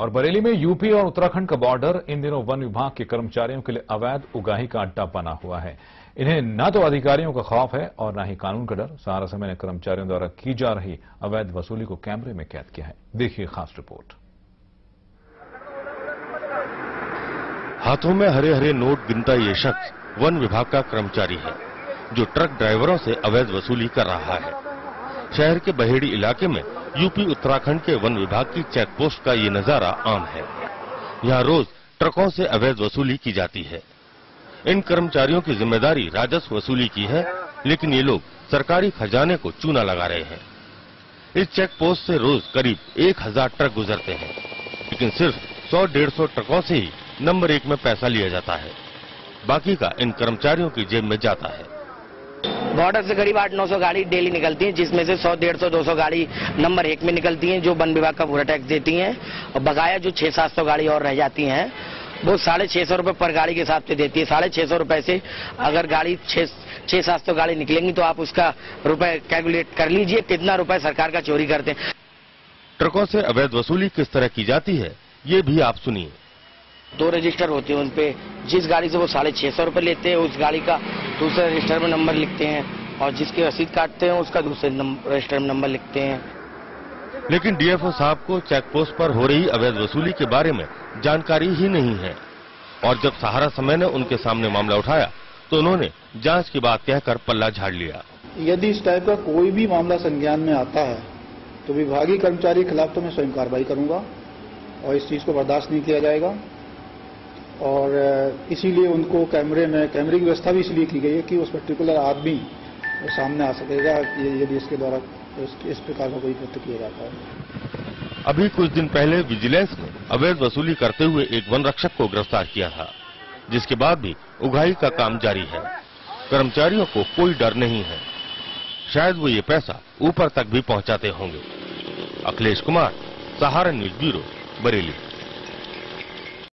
और बरेली में यूपी और उत्तराखंड का बॉर्डर इन दिनों वन विभाग के कर्मचारियों के लिए अवैध उगाही का अड्डा बना हुआ है। इन्हें न तो अधिकारियों का खौफ है और न ही कानून का डर। सहारा समय ने कर्मचारियों द्वारा की जा रही अवैध वसूली को कैमरे में कैद किया है। देखिए खास रिपोर्ट। हाथों में हरे हरे नोट गिनता ये शख्स वन विभाग का कर्मचारी है, जो ट्रक ड्राइवरों से अवैध वसूली कर रहा है। शहर के बहेड़ी इलाके में यूपी उत्तराखंड के वन विभाग की चेक पोस्ट का ये नज़ारा आम है। यहाँ रोज ट्रकों से अवैध वसूली की जाती है। इन कर्मचारियों की ज़िम्मेदारी राजस्व वसूली की है, लेकिन ये लोग सरकारी खजाने को चूना लगा रहे हैं। इस चेक पोस्ट से रोज करीब एक हज़ार ट्रक गुजरते हैं, लेकिन सिर्फ़ सौ डेढ़ सौ ट्रकों से ही नंबर एक में पैसा लिया जाता है। बाकी का इन कर्मचारियों की जेब में जाता है। बॉर्डर से करीब आठ नौ सौ गाड़ी डेली निकलती हैं, जिसमें से सौ, डेढ़ सौ, दो सौ गाड़ी नंबर एक में निकलती हैं, जो वन विभाग का पूरा टैक्स देती हैं। और बकाया जो छह, सात सौ गाड़ी और रह जाती हैं, वो साढ़े छह सौ रुपये पर गाड़ी के हिसाब से देती है। साढ़े छह सौ रुपये से अगर गाड़ी छह छह, सात सौ गाड़ी निकलेंगी तो आप उसका रुपए कैलकुलेट कर लीजिए, कितना रुपए सरकार का चोरी करते हैं। ट्रकों से अवैध वसूली किस तरह की जाती है, ये भी आप सुनिए। दो रजिस्टर होते हैं उनपे जिस गाड़ी से वो साढ़े छह सौ रुपये लेते हैं उस गाड़ी का दूसरे रजिस्टर में नंबर लिखते हैं और जिसकी रसीद काटते हैं उसका दूसरे रजिस्टर में नंबर लिखते हैं। लेकिन डीएफओ साहब को चेक पोस्ट पर हो रही अवैध वसूली के बारे में जानकारी ही नहीं है। और जब सहारा समय ने उनके सामने मामला उठाया तो उन्होंने जाँच की बात कहकर पल्ला झाड़ लिया। यदि इस टाइप का कोई भी मामला संज्ञान में आता है तो विभागीय कर्मचारी के खिलाफ तो मैं स्वयं कार्रवाई करूँगा और इस चीज़ को बर्दाश्त नहीं किया जाएगा। और इसीलिए उनको कैमरे में कैमरे की व्यवस्था भी इसलिए की गई है कि उस पर्टिकुलर आदमी सामने आ सकेगा यदि इसके द्वारा इस प्रकार का कोई कृत्य किया जाता है। अभी कुछ दिन पहले विजिलेंस ने अवैध वसूली करते हुए एक वन रक्षक को गिरफ़्तार किया था, जिसके बाद भी उगाही का काम जारी है। कर्मचारियों को कोई डर नहीं है। शायद वो ये पैसा ऊपर तक भी पहुंचाते होंगे। Akhilesh Kumar, Sahara news bureau, Bareilly.